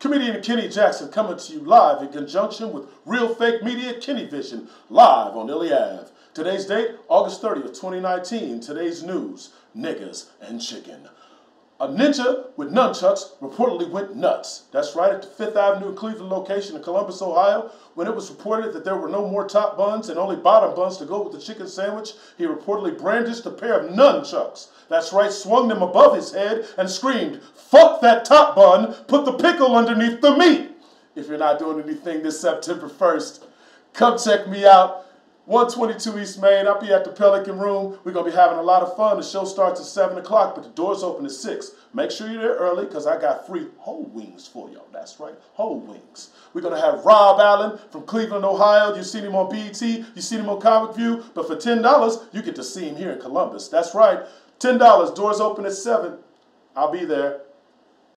Comedian Kenny Jackson coming to you live in conjunction with Real Fake Media Kenny Vision, live on Illy Ave. Today's date, August 30th, 2019. Today's news, niggas and chicken. A ninja with nunchucks reportedly went nuts. That's right, at the Fifth Avenue Cleveland location in Columbus, Ohio, when it was reported that there were no more top buns and only bottom buns to go with the chicken sandwich, he reportedly brandished a pair of nunchucks. That's right, swung them above his head and screamed, Fuck that top bun, put the pickle underneath the meat. If you're not doing anything this September 1st, come check me out 122 East Main. I'll be at the Pelican Room. We're going to be having a lot of fun. The show starts at 7 o'clock, but the doors open at 6. Make sure you're there early because I got free whole wings for y'all. That's right, whole wings. We're going to have Rob Allen from Cleveland, Ohio. You've seen him on BET, you've seen him on Comic View, but for $10, you get to see him here in Columbus. That's right, $10. Doors open at 7. I'll be there.